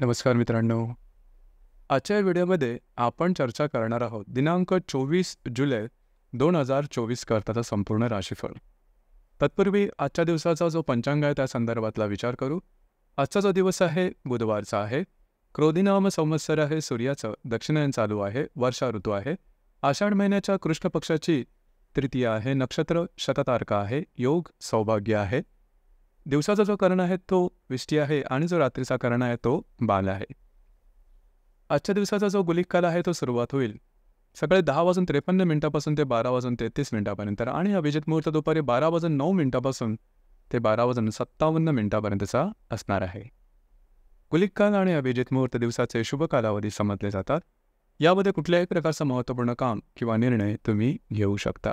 नमस्कार मित्रांनो. आजच्या या व्हिडिओमध्ये आपण चर्चा करणार आहोत दिनांक चोवीस जुलै दोन हजार चोवीस करताचा संपूर्ण राशीफळ. तत्पूर्वी आजच्या दिवसाचा जो पंचांग आहे त्या संदर्भातला विचार करू. आजचा जो दिवस आहे बुधवारचा आहे. क्रोधिनाम संवत्सर आहे सूर्याचं दक्षिणायन चालू आहे वर्षा ऋतू आहे. आषाढ महिन्याच्या कृष्ण पक्षाची तृतीय आहे नक्षत्र शततारका आहे योग सौभाग्य आहे. दिवसाचा जो कर्ण आहे तो विष्टी आहे आणि जो रात्रीचा कर्ण आहे तो बाल आहे. आजच्या दिवसाचा जो गुलिक काल आहे तो सुरुवात होईल. सकाळी दहा वाजून त्रेपन्न मिनिटापासून ते बारा वाजून तेहतीस मिनिटापर्यंत आणि अभिजित मुहूर्त दुपारी बारा वाजून नऊ मिनिटापासून ते बारा वाजून सत्तावन्न मिनिटापर्यंतचा असणार आहे. गुलिक काल आणि अभिजित मुहूर्त दिवसाचे शुभ कालावधी समजले जातात. यामध्ये कुठल्याही प्रकारचं महत्त्वपूर्ण काम किंवा निर्णय तुम्ही घेऊ शकता.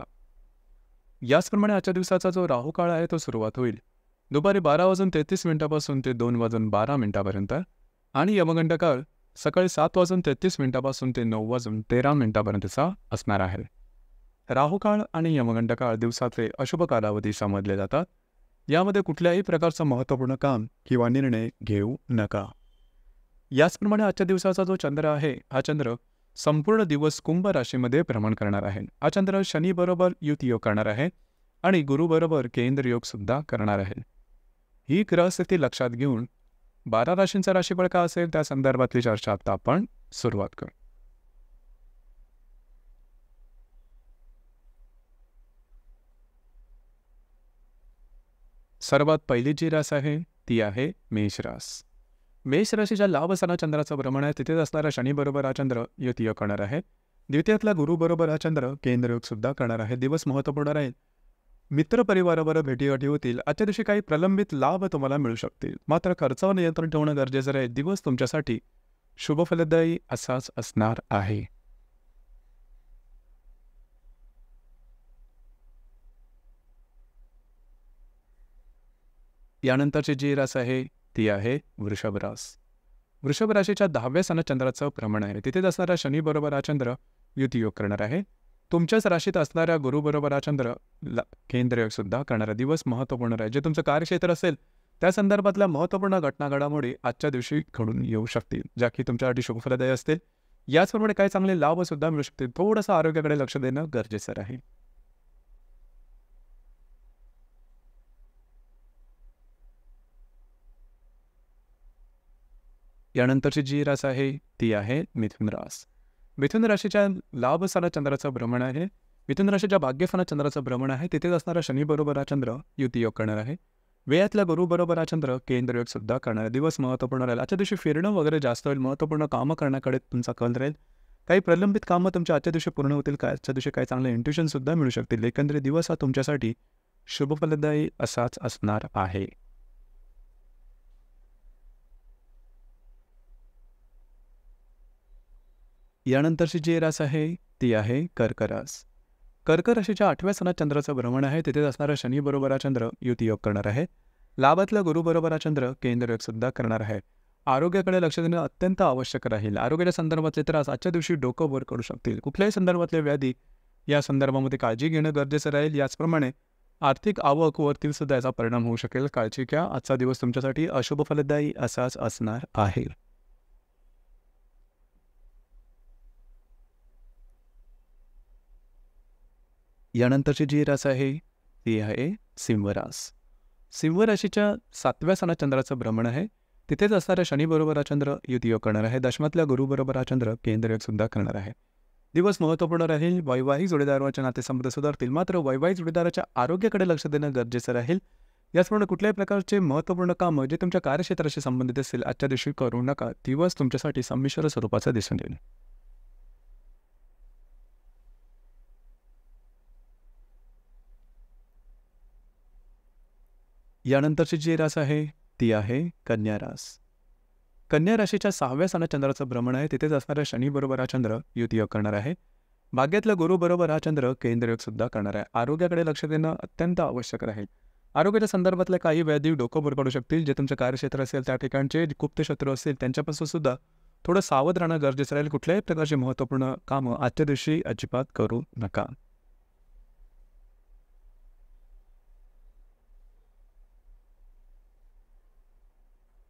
याचप्रमाणे आजच्या दिवसाचा जो राहू काळ आहे तो सुरुवात होईल. दुपारी बारा वाजून तेहतीस मिनिटापासून ते दोन वाजून बारा मिनिटापर्यंत आणि यमगंड काळ सकाळी सात वाजून तेहतीस मिनिटापासून ते नऊ वाजून तेरा मिनिटापर्यंतचा असणार आहे. राहुकाळ आणि यमगंड काळ दिवसाचे अशुभ कालावधी समजले जातात. यामध्ये कुठल्याही प्रकारचं महत्त्वपूर्ण काम किंवा निर्णय घेऊ नका. याचप्रमाणे आजच्या दिवसाचा जो चंद्र आहे हा चंद्र संपूर्ण दिवस कुंभ राशीमध्ये भ्रमण करणार आहे. हा चंद्र शनीबरोबर युती योग करणार आहे आणि गुरुबरोबर केंद्र योग सुद्धा करणार आहे. ही ग्रहस्थिती लक्षात घेऊन बारा राशींचा राशीफळ का असेल? त्या संदर्भातली चर्चा आता आपण सुरुवात करू. सर्वात पहिली जी रास आहे ती आहे मेष रास. मेष राशीच्या लाभ सणा चंद्राचं भ्रमण आहे. तिथेच असणारा शनीबरोबर हा चंद्र युतीय करणार आहे. द्वितीयातला गुरुबरोबर हा चंद्र केंद्रयोग सुद्धा करणार आहे. दिवस महत्त्वपूर्ण राहील. मित्रपरिवारावर भेटीगाठी होतील. आजच्या दिवशी काही प्रलंबित लाभ तुम्हाला मिळू शकतील. मात्र खर्चावर नियंत्रण ठेवणं गरजेचं आहे. दिवस तुमच्यासाठी शुभफलदायी असाच असणार आहे. यानंतरची जी रास आहे ती आहे वृषभ रास. वृषभ राशीच्या दहाव्या सणात चंद्राचं भ्रमण आहे. तिथेच असणारा शनीबरोबर हा चंद्र युतीयोग करणार आहे. तुमच्याच राशीत असणाऱ्या गुरुबरोबर चंद्र ला केंद्रयोग सुद्धा करणारा दिवस महत्त्वपूर्ण आहे जे तुमचं कार्यक्षेत्र असेल त्या संदर्भातल्या महत्त्वपूर्ण घटना घडामोडी आजच्या दिवशी घडून येऊ शकतील ज्या की तुमच्यासाठी शुभफलदायी असतील. याचप्रमाणे काही चांगले लाभ सुद्धा मिळू शकतील. थोडंसं आरोग्याकडे लक्ष देणं गरजेचं राहील. यानंतरची जी रास आहे ती आहे मिथुन रास. मिथुन राशीच्या लाभ चंद्राचं भ्रमण आहे. मिथुन राशीच्या भाग्यस्थानात चंद्राचं भ्रमण आहे. तिथेच असणारा शनीबरोबर हा चंद्र युतीयोग करणार आहे. वेळातल्या गुरुबरोबर हा चंद्र केंद्रयोग सुद्धा करणार आहे. दिवस महत्त्वपूर्ण राहील. आजच्या दिवशी फिरणं वगैरे जास्त होईल. महत्त्वपूर्ण कामं करण्याकडे तुमचा कल राहील. काही प्रलंबित कामं तुमच्या आजच्या दिवशी पूर्ण होतील काय आजच्या दिवशी काही चांगले इंट्युशन सुद्धा मिळू शकतील. एकंदरीत दिवस हा तुमच्यासाठी शुभफलदायी असाच असणार आहे. यानंतरची जी रास आहे ती आहे कर्करास. कर्क राशीच्या आठव्या सणात चंद्राचं भ्रमण आहे तिथेच असणारा शनीबरोबरा हा चंद्र युतीयोग करणार आहे. लाभातल्या गुरुबरोबर हा चंद्र केंद्रयोग सुद्धा करणार आहे. आरोग्याकडे लक्ष देणं अत्यंत आवश्यक राहील. आरोग्याच्या संदर्भातले त्रास आजच्या दिवशी डोकं वर करू शकतील. कुठल्याही संदर्भातल्या व्याधी या संदर्भामध्ये काळजी घेणं गरजेचं राहील. याचप्रमाणे आर्थिक आवकवरती सुद्धा याचा परिणाम होऊ शकेल. काळजी घ्या. आजचा दिवस तुमच्यासाठी अशुभ फलदायी असाच असणार आहे. यानंतरची जी रास आहे ती आहे सिंहरास. सिंहराशीच्या सातव्या सणा चंद्राचं भ्रमण आहे. तिथेच असणाऱ्या शनीबरोबर हा चंद्र युतियोग करणार आहे. दशमातल्या गुरुबरोबर हा चंद्र केंद्रयोग सुद्धा करणार आहे. दिवस महत्त्वपूर्ण राहील. वैवाहिक जोडीदाराच्या नातेसंबंध सुधारतील. मात्र वैवाहिक जोडीदाराच्या आरोग्याकडे लक्ष देणं गरजेचं राहील. याचप्रमाणे कुठल्याही प्रकारचे महत्त्वपूर्ण कामं जे तुमच्या कार्यक्षेत्राशी संबंधित असतील आजच्या दिवशी करू नका. दिवस तुमच्यासाठी संमिश्र स्वरूपाचा दिसून येईल. यानंतरची जी रास आहे ती आहे कन्या रास. कन्या राशीच्या सहाव्या सणात चंद्राचं भ्रमण आहे तिथेच असणाऱ्या शनीबरोबर हा चंद्र युतीयोग करणार आहे. भाग्यातल्या गुरुबरोबर हा चंद्र केंद्रयोग सुद्धा करणार आहे. आरोग्याकडे लक्ष देणं अत्यंत आवश्यक राहील आरोग्याच्या संदर्भातल्या काही व्याधी डोकं वर पडू शकतील जे तुमचं कार्यक्षेत्र असेल त्या ठिकाणचे गुप्त शत्रू असतील त्यांच्यापासून सुद्धा थोडं सावध राहणं गरजेचं राहील. कुठल्याही प्रकारची महत्त्वपूर्ण कामं आजच्या दिवशी अजिबात करू नका.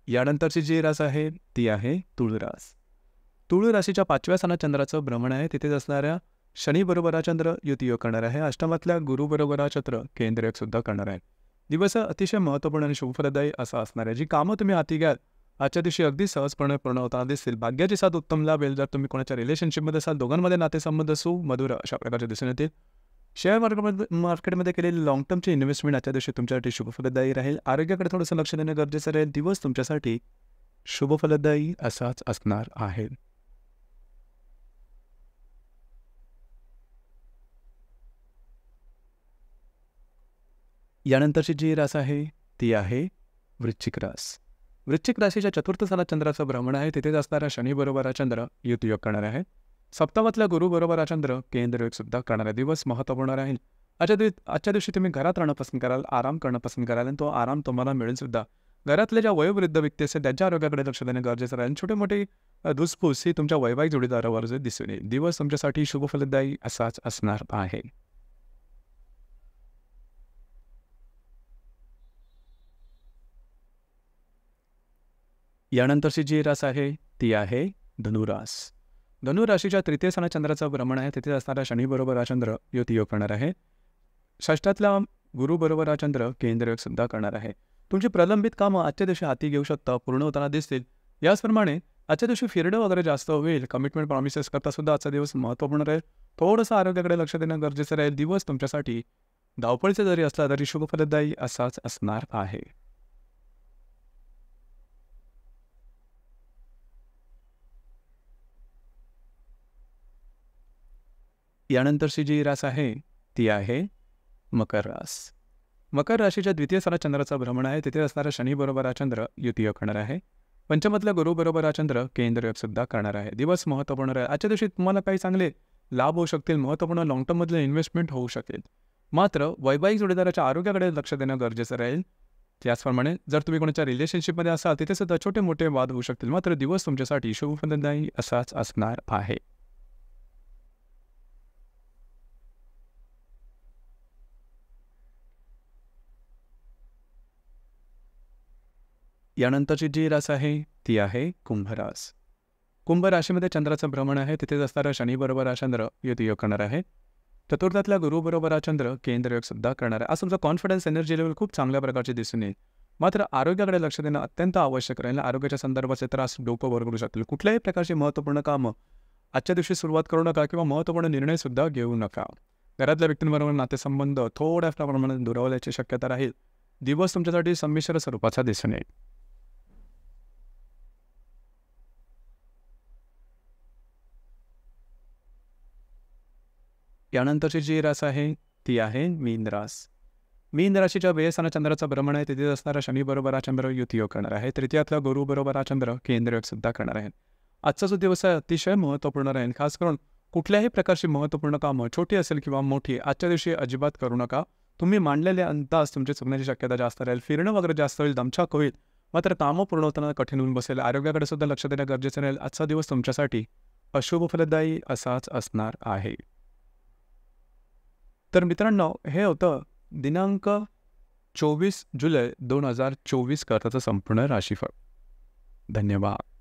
यानंतरची जी रास आहे ती आहे तुळरास. तुळ राशीच्या पाचव्या स्थानात चंद्राचं भ्रमण आहे. तिथेच असणाऱ्या शनी बरोबर चंद्र युतीयोग करणार आहे. अष्टमातल्या गुरु चंद्र केंद्रयोग सुद्धा करणार आहे. दिवस अतिशय महत्त्वपूर्ण आणि शुभफलदायी असा असणार आहे. जी कामं तुम्ही हाती घ्याल आजच्या दिवशी अगदी सहजपणे पूर्ण होताना दिसतील भाग्याची साथ उत्तम लाभेल जर तुम्ही कोणाच्या रिलेशनशिपमध्ये असाल दोघांमध्ये नातेसंबंध सुमधुर अशा प्रकारचे दिसून येतील. शेअर मार्केटमध्ये मार्केटमध्ये केलेली लॉंग टर्मची इन्व्हेस्टमेंट आजच्या दिवशी तुमच्यासाठी शुभफलदायी राहील. आरोग्याकडे थोडंसं लक्ष देणं गरजेचं राहील. दिवस तुमच्यासाठी शुभफलदायी असाच असणार आहे. यानंतरची जी रास आहे ती आहे वृश्चिक रास. वृश्चिक राशीच्या चतुर्थ स्थानात चंद्राचं भ्रमण आहे. तिथेच असणारा शनी बरोबर चंद्र युतयोग करणार आहे. सप्तमातल्या गुरु बरोबर चंद्र केंद्रयोग सुद्धा करणारा दिवस महत्त्वपूर्ण राहील. आजच्या दिवस आजच्या दिवशी तुम्ही घरात राहणं पसंत कराल आराम करणं पसंत कराल आणि तो आराम तुम्हाला मिळेल सुद्धा. घरातले ज्या वयोवृद्ध व्यक्ती असतील त्यांच्या आरोग्याकडे लक्ष देणं गरजेचं राहील. छोटे मोठे धुसफूस ही तुमच्या वैवाहिक जोडीदारावर दिसून येईल. दिवस तुमच्यासाठी शुभफलदायी असाच असणार आहे. यानंतरची जी रास आहे ती आहे धनुरास. धनुराशीच्या तृतीय स्थानात चंद्राचं भ्रमण आहे. तिथे असणारा शनीबरोबर हा चंद्र युतीयोग करणार आहे. षष्ठातला गुरुबरोबर हा चंद्र केंद्रयोग सुद्धा करणार आहे. तुमची प्रलंबित कामं आजच्या दिवशी हाती घेऊ शकता पूर्ण होताना दिसतील. याचप्रमाणे आजच्या दिवशी फिरणं वगैरे जास्त होईल. कमिटमेंट प्रॉमिसेस करता सुद्धा आजचा दिवस महत्त्वपूर्ण राहील. थोडंसं आरोग्याकडे लक्ष देणं गरजेचं राहील. दिवस तुमच्यासाठी धावपळीचा जरी असला तरी शुभफलदायी असाच असणार आहे. यानंतरची जी रास आहे ती आहे मकर रास. मकर राशीच्या द्वितीय स्थानात चंद्राचा भ्रमण आहे. तिथे असणारा शनीबरोबर हा चंद्र युती करणार आहे. पंचमतल्या गुरुबरोबर हा चंद्र केंद्रयोग सुद्धा करणार आहे. दिवस महत्त्वपूर्ण आहे आजच्या दिवशी तुम्हाला काही चांगले लाभ होऊ शकतील. महत्त्वपूर्ण लॉंग टर्ममधले इन्व्हेस्टमेंट होऊ शकेल. मात्र वैवाहिक जोडीदाराच्या आरोग्याकडे लक्ष देणं गरजेचं राहील. त्याचप्रमाणे जर तुम्ही कोणाच्या रिलेशनशिपमध्ये असाल तिथे सुद्धा छोटे मोठे वाद होऊ शकतील. मात्र दिवस तुमच्यासाठी शुभफलदायी असाच असणार आहे. यानंतरची जी रास आहे ती आहे कुंभरास. कुंभ राशीमध्ये चंद्राचं भ्रमण आहे तिथेच असणारा शनीबरोबर हा चंद्र युतीयोग करणार आहे. चतुर्थातल्या गुरुबरोबर हा चंद्र केंद्रयोग सुद्धा करणार आहे. आज तुमचा कॉन्फिडन्स एनर्जी लेवल खूप चांगल्या प्रकारचे दिसून येईल. मात्र आरोग्याकडे लक्ष देणं अत्यंत आवश्यक राहील. आरोग्याच्या संदर्भाचे त्रास डोकं वर करू शकतील. कुठल्याही प्रकारची महत्त्वपूर्ण कामं आजच्या दिवशी सुरुवात करू नका किंवा महत्त्वपूर्ण निर्णयसुद्धा घेऊ नका. घरातल्या व्यक्तींबरोबर नातेसंबंध थोड्या प्रमाणात दुरावल्याची शक्यता राहील. दिवस तुमच्यासाठी संमिश्र स्वरूपाचा दिसून येईल. यानंतरची जी रास आहे ती आहे मीन रास. मीन राशीच्या वेळेसाना चंद्राचं भ्रमण आहे तिथे असणारा शनीबरोबर हा चंद्र युतियोग करणार आहे. तृतीयातला गुरुबरोबर हा चंद्र केंद्रयोग सुद्धा करणार आहे. आजचा जो दिवस आहे अतिशय महत्त्वपूर्ण राहील. खास करून कुठल्याही प्रकारची महत्त्वपूर्ण कामं छोटी असेल किंवा मोठी आजच्या दिवशी अजिबात करू नका. तुम्ही मांडलेले अंदाज तुमची चुकण्याची शक्यता जास्त राहील. फिरणं वगैरे जास्त होईल दमछाक होईल. मात्र कामं पूर्ण होताना कठीण होऊन बसेल. आरोग्याकडे सुद्धा लक्ष देणं गरजेचं राहील. आजचा दिवस तुमच्यासाठी अशुभ फलदायी असाच असणार आहे. तर मित्रांनो हे होतं दिनांक चोवीस जुलै दोन हजार चोवीस करताचं संपूर्ण राशीफळ. धन्यवाद.